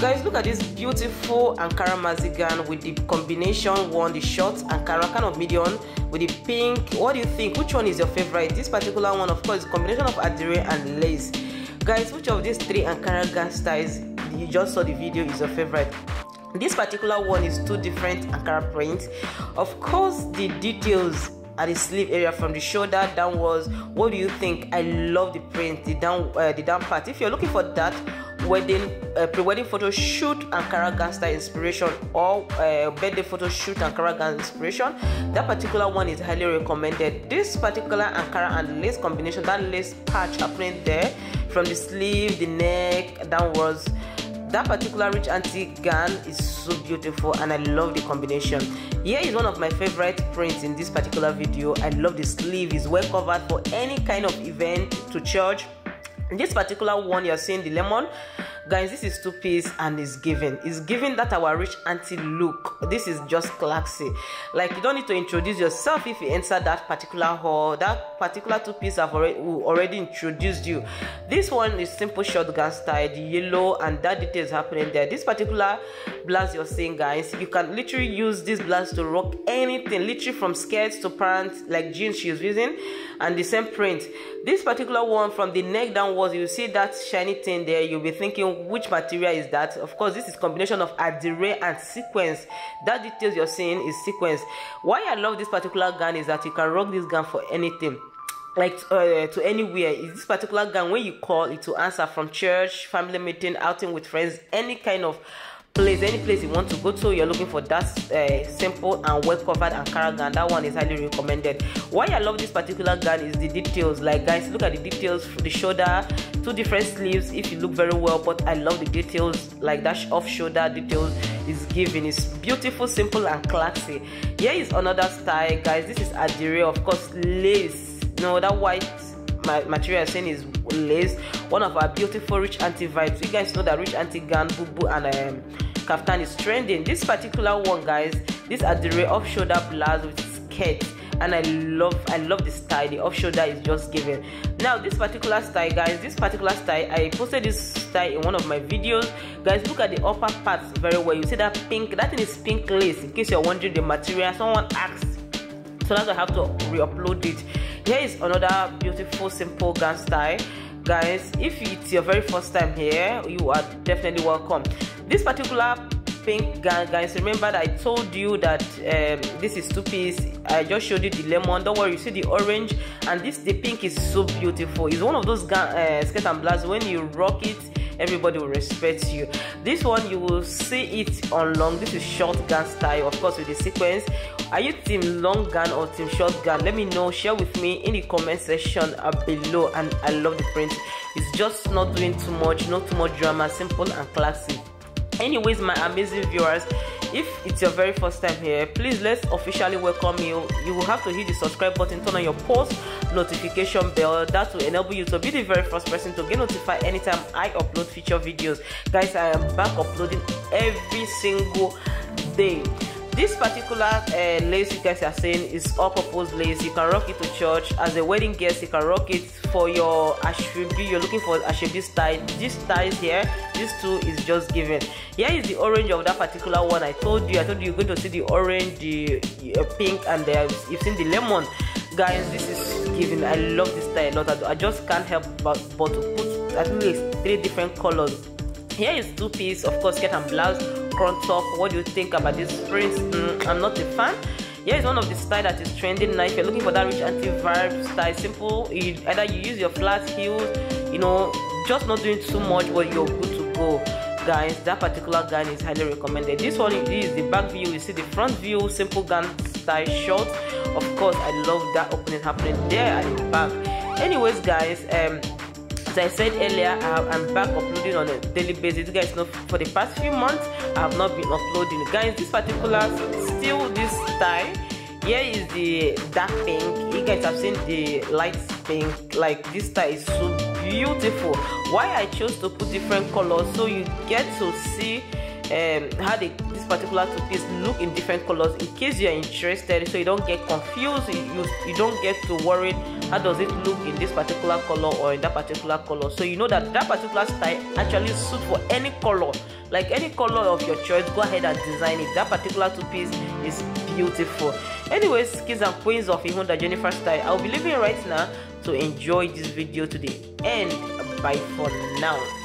guys look at this beautiful ankara mazigan with the combination one the short ankara kind of medium with the pink. What do you think? Which one is your favorite? This particular one of course combination of adire and lace. Guys which of these three ankara gown styles you just saw the video is your favorite? This particular one is two different ankara prints. Of course the details at the sleeve area from the shoulder downwards. What do you think? I love the print the down uh, the down part. If you're looking for that wedding uh, pre-wedding photo shoot ankara gangster inspiration or uh, birthday photo shoot ankara gangster inspiration. That particular one is highly recommended. This particular ankara and lace combination that lace patch happening there from the sleeve the neck downwards that particular rich antique gown is so beautiful and i love the combination. Here is one of my favorite prints in this particular video. I love the sleeve. Is well covered for any kind of event to church this particular one you're seeing the lemon guys this is two piece and it's giving. It's giving that our rich auntie look. This is just classy. Like you don't need to introduce yourself if you enter that particular hall. That particular two piece have already already introduced you. This one is simple short gown style the yellow and that detail is happening there. This particular blouse you're seeing guys you can literally use this blouse to rock anything literally from skirts to pants like jeans she's using and the same print this particular one from the neck downwards you see that shiny thing there you'll be thinking which material is that? Of course this is combination of adire and sequence. That details you're seeing is sequence. Why i love this particular gown is that you can rock this gown for anything. Like uh, to anywhere. Is this particular gown when you call it to answer from church family meeting outing with friends any kind of place any place you want to go to you're looking for that uh, simple and well covered ankara gown that one is highly recommended. Why i love this particular gown is the details. Like guys look at the details the shoulder two different sleeves if you look very well but i love the details like that off shoulder details is giving. It's beautiful simple and classy. Here is another style guys. This is adire of course lace. Know that white material saying is lace one of our beautiful rich auntie vibes. You guys know that rich auntie gown boo and um, kaftan is trending. This particular one guys this adire off shoulder blouse with skirt and i love i love the style. The off shoulder is just given. Now this particular style guys this particular style i posted this style in one of my videos. Guys look at the upper parts very well. You see that pink? That thing is pink lace in case you're wondering the material. Someone asked. So that's why i have to re-upload it here is another beautiful simple gown style. Guys if it's your very first time here you are definitely welcome. This particular pink gown guys remember that i told you that um, this is two piece. I just showed you the lemon. Don't worry you see the orange? And this the pink is so beautiful. It's one of those uh, skirt and blouse when you rock it everybody will respect you. This one you will see it on long. This is short gown style of course with the sequence. Are you team long gown or team short gown let me know. Share with me in the comment section below. And i love the print. It's just not doing too much. Not too much drama. Simple and classy. Anyways my amazing viewers if it's your very first time here please let's officially welcome you. You will have to hit the subscribe button turn on your post notification bell. That will enable you to be the very first person to get notified anytime i upload future videos. Guys i am back uploading every single day this particular uh, lace you guys are saying is all purpose lace you can rock it to church. As a wedding guest you can rock it for your asoebi you're looking for asoebi style. This style here this two is just given. Here is the orange of that particular one. I told you i told you you're going to see the orange the pink and the, you've seen the lemon. Guys this is given i love this style. A lot i just can't help but, but to put at least three different colors. Here is two piece of course and blouse front top what do you think about this prints mm, i'm not a fan. Here is one of the style that is trending now. If you're looking for that rich auntie vibe style simple you, either you use your flat heels you know just not doing too much but you're good to go. Guys that particular gown is highly recommended. This one is the back view. You see the front view simple gown style short of course i love that opening happening there at the back. Anyways guys um as I said earlier, I'm back uploading on a daily basis. You guys know for the past few months, I have not been uploading. Guys, this particular, still this style, here is the dark pink. You guys have seen the light pink. Like this style is so beautiful. Why I chose to put different colors so you get to see um, how they, this particular two piece look in different colors in case you're interested so you don't get confused you, you, don't get to worried how does it look in this particular color or in that particular color. So you know that that particular style actually suit for any color. Like any color of your choice go ahead and design it. That particular two piece is beautiful. Anyways kids and queens of Ihunda Jennifer style I'll be leaving right now to enjoy this video to the end. Bye for now